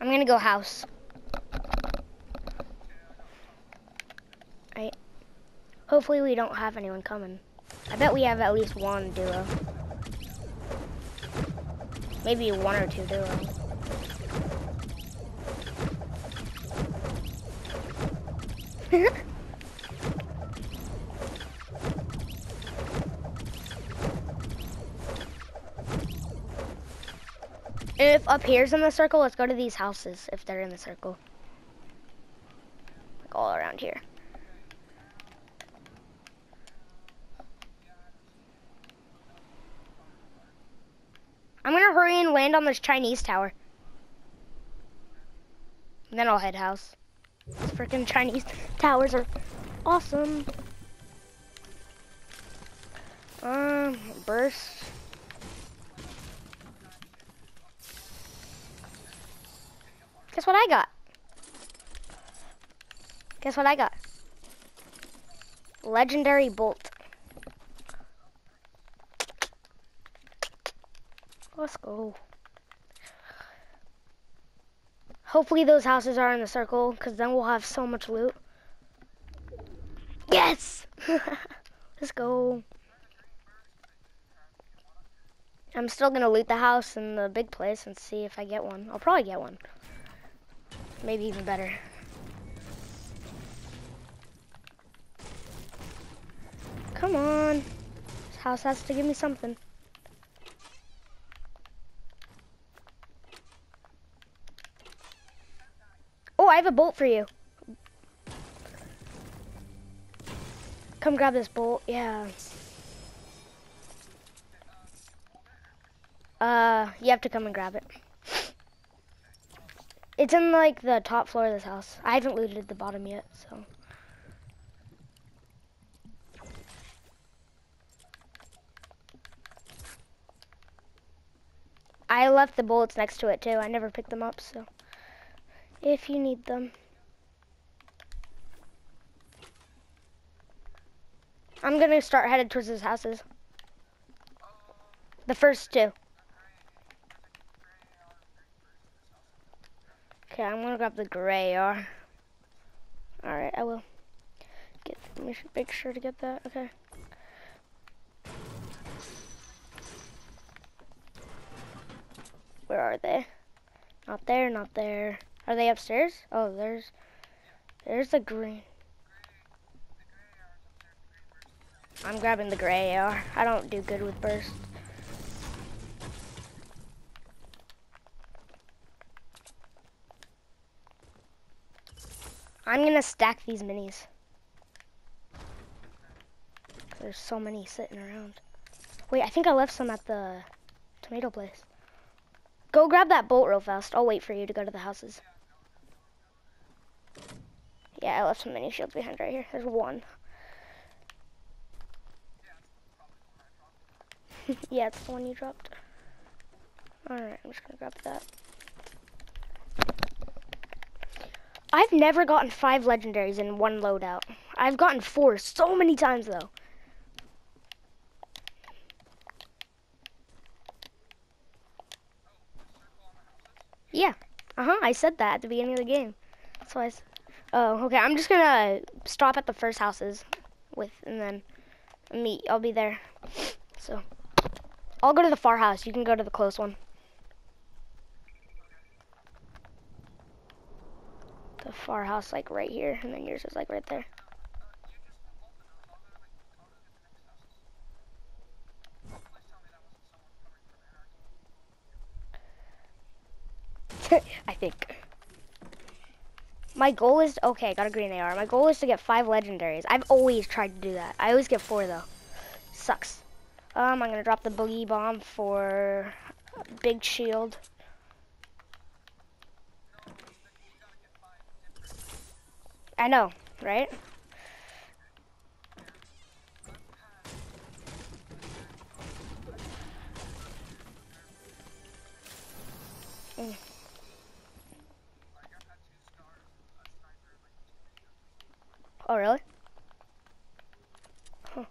I'm gonna go house. Right. Hopefully we don't have anyone coming. I bet we have at least one duo. Maybe one or two duo. if up here's in the circle, let's go to these houses if they're in the circle. Like all around here. I'm gonna hurry and land on this Chinese tower. And then I'll head house. These freaking Chinese towers are awesome. Um, burst. Guess what I got? Guess what I got? Legendary bolt. Let's go. Hopefully those houses are in the circle, because then we'll have so much loot. Yes! Let's go. I'm still going to loot the house and the big place and see if I get one. I'll probably get one. Maybe even better. Come on. This house has to give me something. Oh, I have a bolt for you. Come grab this bolt. Yeah. Uh, you have to come and grab it. It's in like the top floor of this house. I haven't looted the bottom yet, so. I left the bullets next to it too. I never picked them up, so if you need them. I'm gonna start headed towards his houses. The first two. Okay, I'm gonna grab the gray R. Alright, I will. Get make sure to get that. Okay. Where are they? Not there, not there. Are they upstairs? Oh, there's, there's the green. I'm grabbing the gray AR. I don't do good with burst. I'm gonna stack these minis. There's so many sitting around. Wait, I think I left some at the tomato place. Go grab that bolt real fast. I'll wait for you to go to the houses. Yeah, I left some mini shields behind right here. There's one. yeah, it's the one you dropped. Alright, I'm just gonna grab that. I've never gotten five legendaries in one loadout. I've gotten four so many times though. Yeah. Uh-huh, I said that at the beginning of the game. That's why I Oh, okay. I'm just gonna stop at the first houses with, and then meet. I'll be there. So, I'll go to the far house. You can go to the close one. Far house, like right here, and then yours is like right there. I think. My goal is, okay, I got a green AR. My goal is to get five legendaries. I've always tried to do that. I always get four though. Sucks. Um, I'm gonna drop the boogie bomb for big shield. I know, right? Mm. Oh, really? Huh.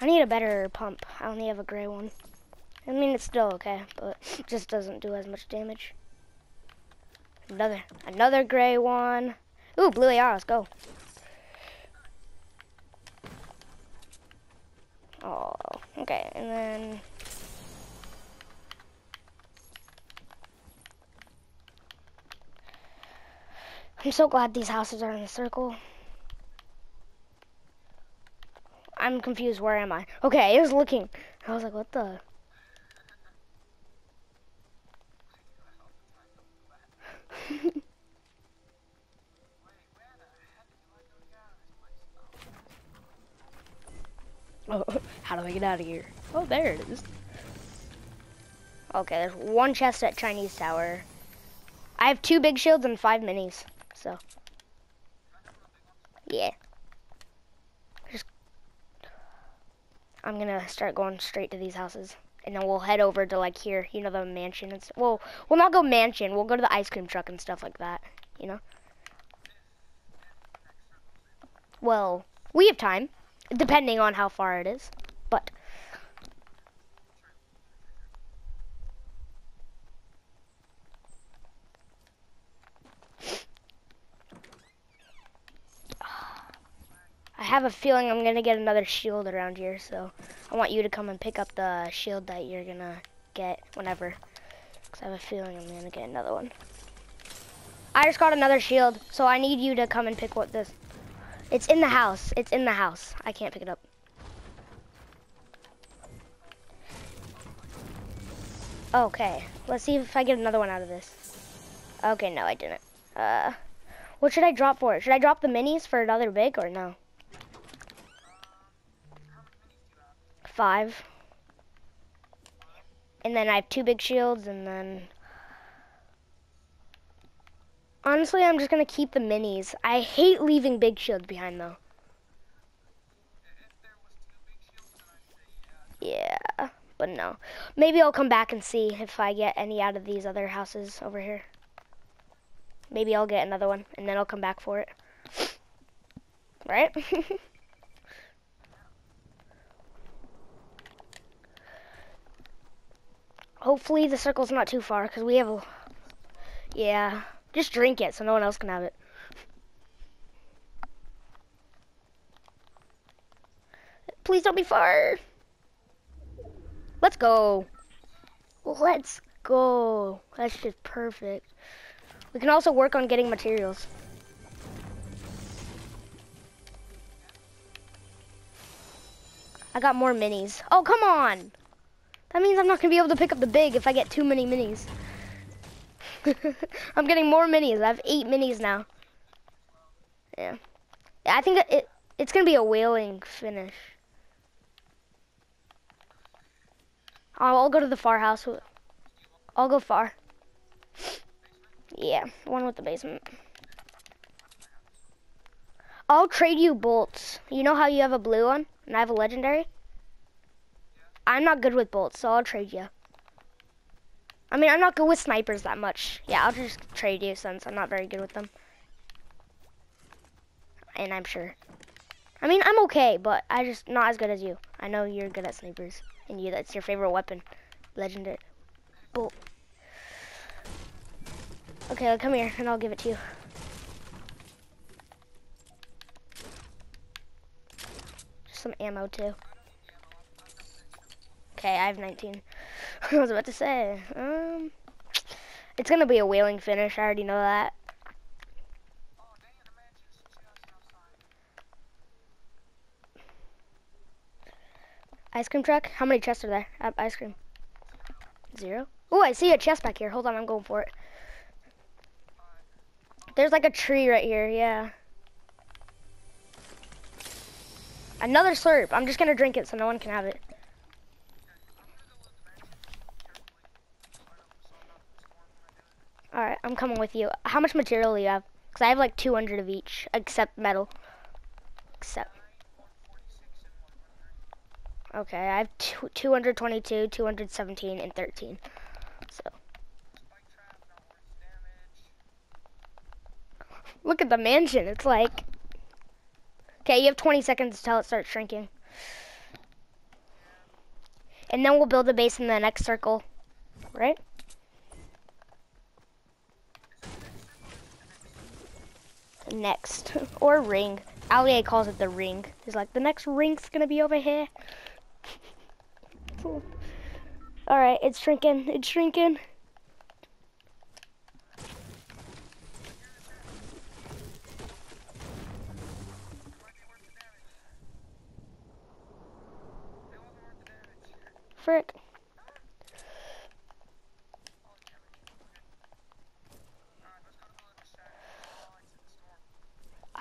I need a better pump. I only have a gray one. I mean, it's still okay, but it just doesn't do as much damage. Another, another gray one. Ooh, blue AR, let's go. Oh, okay, and then... I'm so glad these houses are in a circle. I'm confused. Where am I? Okay, I was looking. I was like, what the? Oh, how do I get out of here? Oh, there it is. Okay, there's one chest at Chinese Tower. I have two big shields and five minis, so. Yeah. Just, I'm gonna start going straight to these houses. And then we'll head over to like here, you know, the mansion and. Well, we'll not go mansion. We'll go to the ice cream truck and stuff like that, you know? Well, we have time, depending on how far it is. But I have a feeling I'm gonna get another shield around here, so I want you to come and pick up the shield that you're gonna get whenever. Cause I have a feeling I'm gonna get another one. I just got another shield, so I need you to come and pick what this. It's in the house. It's in the house. I can't pick it up. Okay, let's see if I get another one out of this. Okay, no, I didn't. Uh, what should I drop for it? Should I drop the minis for another big or no? five. And then I have two big shields, and then... Honestly, I'm just going to keep the minis. I hate leaving big shields behind, though. Yeah, but no. Maybe I'll come back and see if I get any out of these other houses over here. Maybe I'll get another one, and then I'll come back for it. Right? Hopefully the circle's not too far because we have a... Yeah, just drink it so no one else can have it. Please don't be far. Let's go. Let's go. That's just perfect. We can also work on getting materials. I got more minis. Oh, come on. That means I'm not gonna be able to pick up the big if I get too many minis. I'm getting more minis. I have eight minis now. Yeah. I think it it's gonna be a whaling finish. I'll, I'll go to the far house. I'll go far. Yeah, one with the basement. I'll trade you bolts. You know how you have a blue one and I have a legendary? I'm not good with bolts, so I'll trade you. I mean, I'm not good with snipers that much. Yeah, I'll just trade you since I'm not very good with them. And I'm sure. I mean, I'm okay, but I just not as good as you. I know you're good at snipers, and you that's your favorite weapon, legendary. Bolt. Okay, come here, and I'll give it to you. Just some ammo too. Okay, I have 19. I was about to say, um, it's gonna be a whaling finish. I already know that. Ice cream truck? How many chests are there? Uh, ice cream. Zero? Oh, I see a chest back here. Hold on, I'm going for it. There's like a tree right here, yeah. Another slurp. I'm just gonna drink it so no one can have it. Alright, I'm coming with you. How much material do you have? Because I have like 200 of each, except metal. Except. Okay, I have 222, 217, and 13. So. Look at the mansion. It's like. Okay, you have 20 seconds until it starts shrinking. And then we'll build a base in the next circle. Right? Next or ring. Ali calls it the ring. He's like, the next ring's gonna be over here. All right, it's shrinking. It's shrinking. Frick.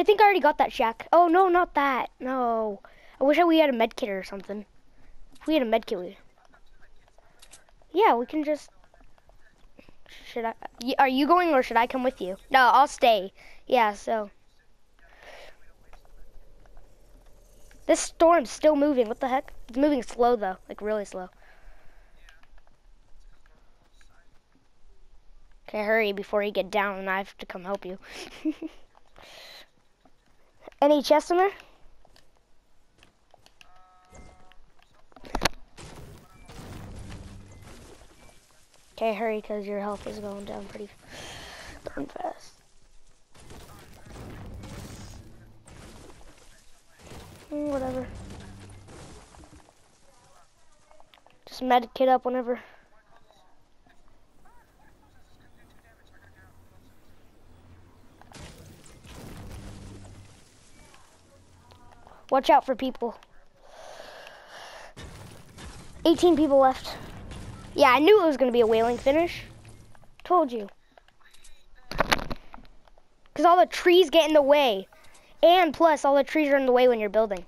I think I already got that shack. Oh, no, not that. No. I wish we had a med kit or something. If we had a med kit, we... Yeah, we can just... Should I... Are you going or should I come with you? No, I'll stay. Yeah, so... This storm's still moving. What the heck? It's moving slow, though. Like, really slow. Okay, hurry before you get down and I have to come help you. Any chests in there? Okay, hurry because your health is going down pretty darn fast. Mm, whatever. Just medkit up whenever. Watch out for people. 18 people left. Yeah, I knew it was going to be a whaling finish. Told you. Because all the trees get in the way. And plus, all the trees are in the way when you're building.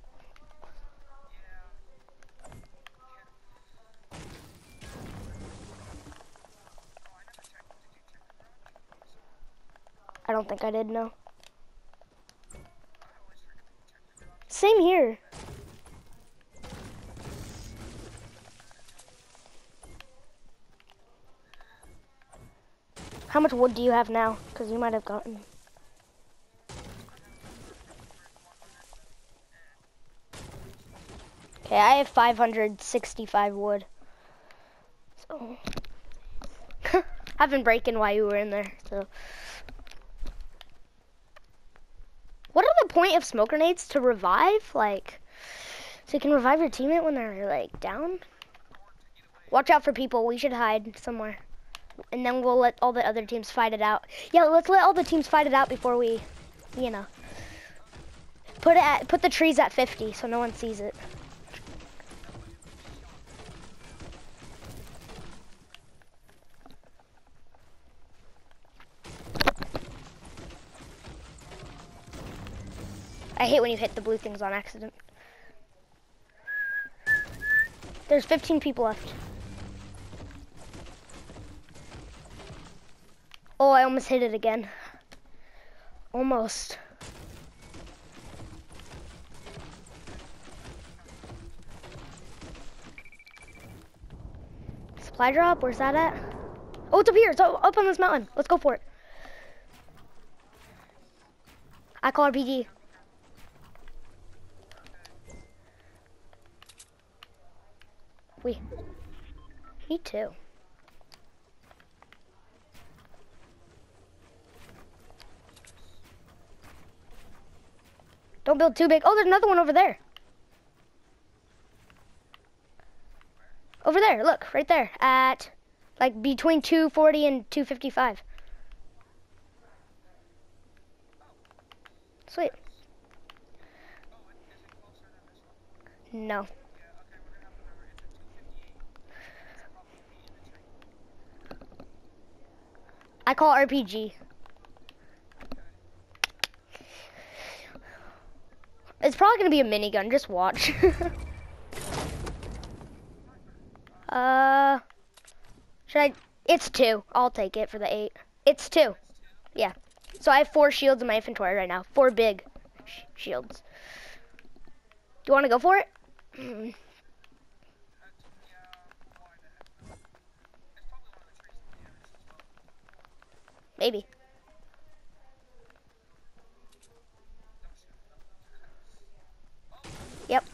I don't think I did, no. Much wood do you have now? Because you might have gotten. Okay, I have 565 wood. So, I've been breaking while you were in there, so. What are the point of smoke grenades? To revive? Like, so you can revive your teammate when they're, like, down? Watch out for people. We should hide somewhere. And then we'll let all the other teams fight it out. Yeah, let's let all the teams fight it out before we, you know. Put it at, put the trees at 50 so no one sees it. I hate when you hit the blue things on accident. There's 15 people left. Oh, I almost hit it again. Almost. Supply drop, where's that at? Oh, it's up here, it's up on this mountain. Let's go for it. I call RPG. We. Me too. Don't build too big. Oh, there's another one over there. Over there, look, right there, at like between 240 and 255. Sweet. No. I call RPG. It's probably gonna be a minigun, just watch. uh, should I, it's two. I'll take it for the eight. It's two. Yeah. So I have four shields in my inventory right now. Four big sh shields. Do you wanna go for it? Maybe. Yep.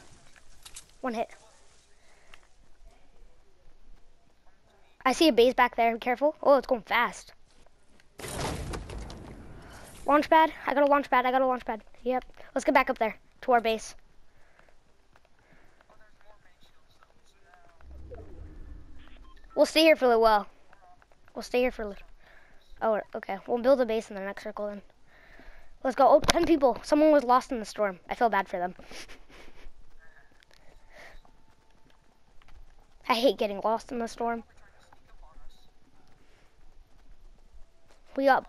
One hit. I see a base back there. Be careful. Oh, it's going fast. Launch pad. I got a launch pad. I got a launch pad. Yep. Let's get back up there to our base. We'll stay here for a little while. We'll stay here for a little. Oh, okay. We'll build a base in the next circle then. Let's go. Oh, 10 people. Someone was lost in the storm. I feel bad for them. I hate getting lost in the storm. We got.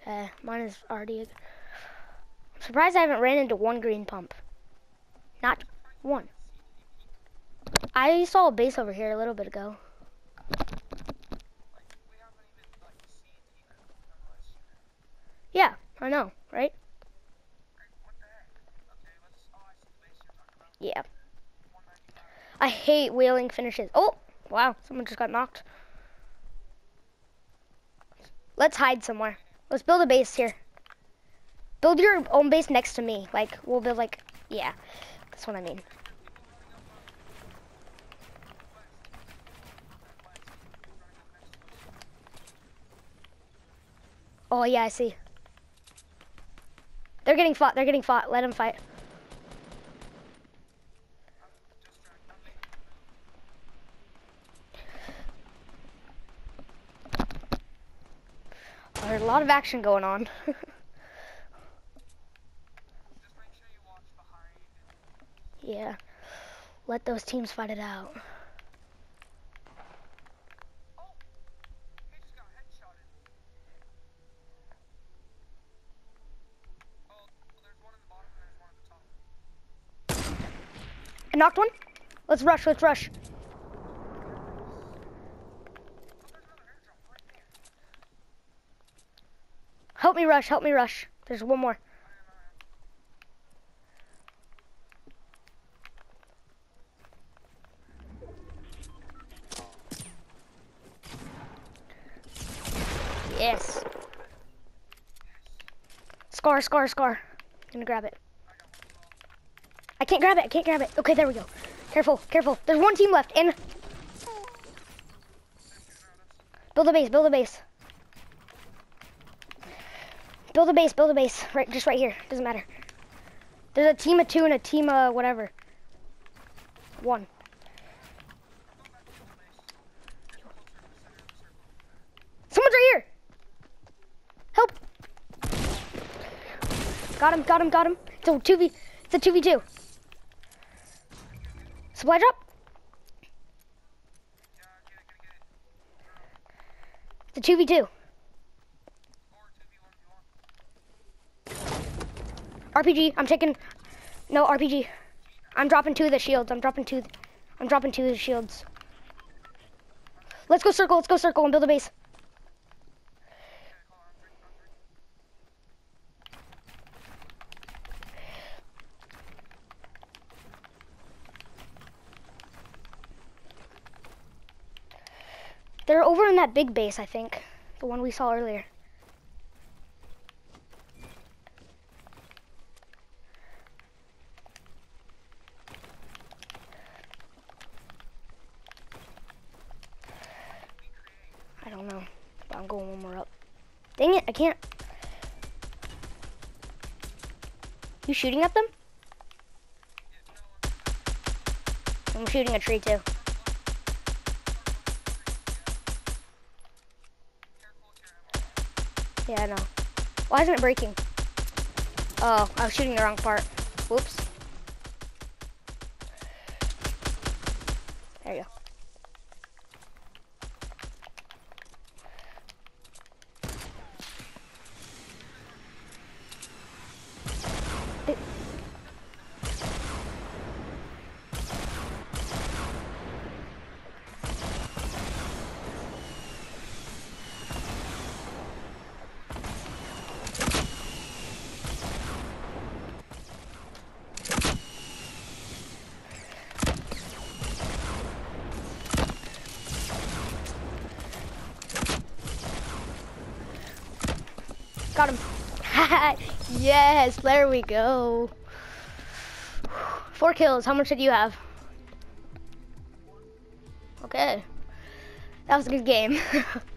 Okay, mine is already. I'm surprised I haven't ran into one green pump. Not one. I saw a base over here a little bit ago. Yeah, I know, right? Yeah. 195. I hate whaling finishes. Oh, wow, someone just got knocked. Let's hide somewhere. Let's build a base here. Build your own base next to me. Like, we'll build like, yeah, that's what I mean. Oh yeah, I see. They're getting fought. They're getting fought. Let them fight. A lot of action going on. Yeah. Let those teams fight it out. I knocked one. Let's rush. Let's rush. Oh, there's another airdrop right there. Help me rush. Help me rush. There's one more. Yes. Scar, scar, scar. Gonna grab it. I can't grab it. I can't grab it. Okay, there we go. Careful, careful. There's one team left. And build a base. Build a base. Build a base. Build a base. Right, just right here. Doesn't matter. There's a team of two and a team of whatever. One. Someone's right here. Help. Got him, got him, got him. It's a 2v, it's a 2v2. Supply drop? It's a 2v2. Or 2v1 if you want. RPG, I'm taking, no, RPG. I'm dropping two of the shields. I'm dropping two, I'm dropping two of the shields. Let's go circle, let's go circle and build a base. They're over in that big base, I think. The one we saw earlier. I don't know. But I'm going one more up. Dang it, I can't. You shooting at them? I'm shooting a tree too. Yeah, I know. Why isn't it breaking? Oh, I was shooting the wrong part. Whoops. Got him. yes, there we go. Four kills. How much did you have? Okay. That was a good game.